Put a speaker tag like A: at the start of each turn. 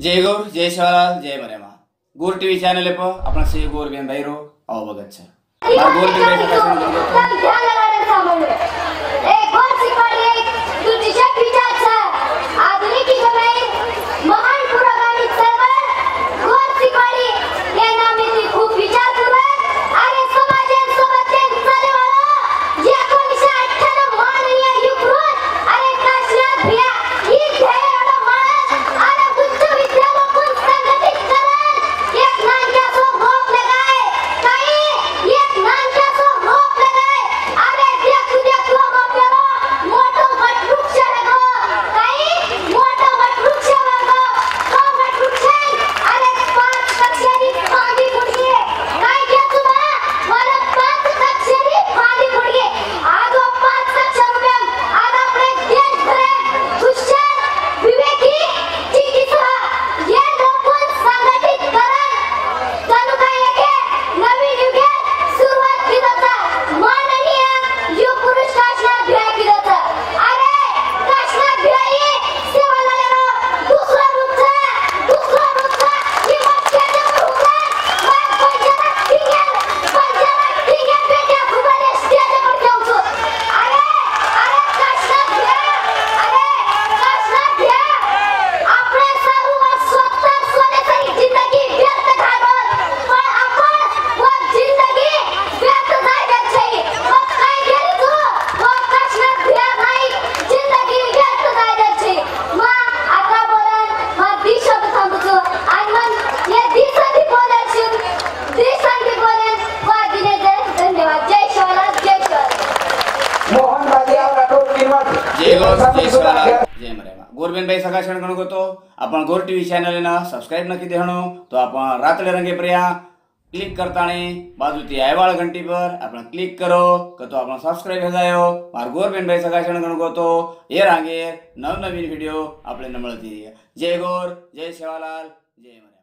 A: જય ગૌર જય શિવાલાલ જય મરેમા. ગોર ટીવી ચેનલ પર આપણા શ્રી ગોર બેન ભાઈરો અવગત છે.
B: ગોર ટીવી
C: જય ગોર
A: જય મરેમા ગોરબેનભાઈ સગાસણ ગણો તો આપણ ગોર ટીવી ચેનલને સબસ્ક્રાઇબ નક્કી દેણો તો આપણ રાતલે રંગે પ્રયા ક્લિક કરતાણે બાજુથી આયવાળ ઘંટી પર આપણે ક્લિક કરો, કે તો આપણો સબસ્ક્રાઇબ હજાયો માર ગોરબેનભાઈ સગાસણ ગણો તો એ સેવાલાલ, જય મરેમા